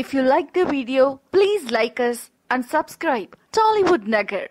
If you like the video, please like us and subscribe Tollywood Nagar.